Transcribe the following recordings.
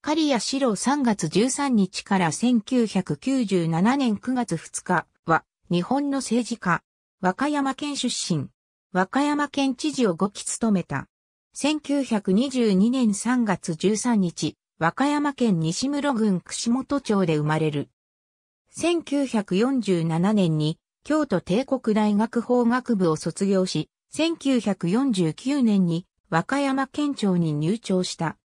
刈谷四郎3月13日から1997年9月2日は、日本の政治家、和歌山県出身、和歌山県知事を5期務めた。1922年3月13日、和歌山県西室郡串本町で生まれる。1947年に京都帝国大学法学部を卒業し、1949年に和歌山県庁に入庁した。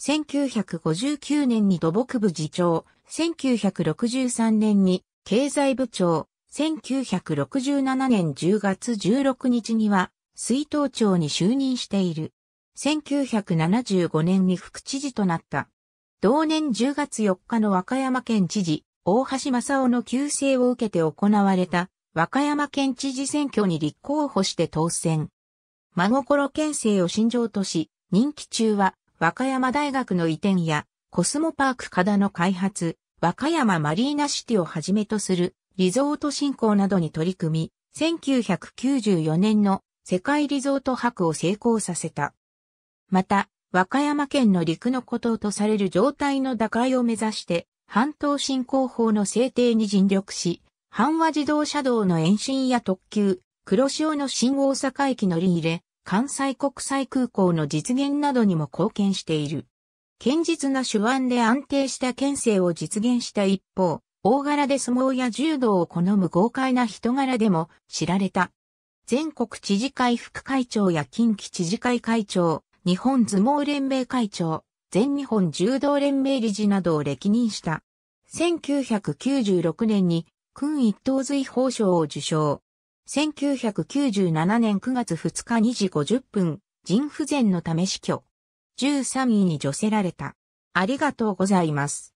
1959年に土木部次長、1963年に経済部長、1967年10月16日には水頭庁に就任している。1975年に副知事となった。同年10月4日の和歌山県知事、大橋正夫の急逝を受けて行われた和歌山県知事選挙に立候補して当選。真心県政を信条とし、任期中は和歌山大学の移転やコスモパーク課の開発、和歌山マリーナシティをはじめとするリゾート振興などに取り組み、1994年の世界リゾート博を成功させた。また、和歌山県の陸の孤島とされる状態の打開を目指して、半島振興法の制定に尽力し、阪和自動車道の延伸や特急、黒潮の新大阪駅乗り入れ、関西国際空港の実現などにも貢献している。堅実な手腕で安定した県政を実現した一方、大柄で相撲や柔道を好む豪快な人柄でも知られた。全国知事会副会長や近畿知事会会長、日本相撲連盟会長、全日本柔道連盟理事などを歴任した。1996年に、君一等随宝賞を受賞。1997年9月2日2時50分、腎不全のため死去。13位に除せられた。ありがとうございます。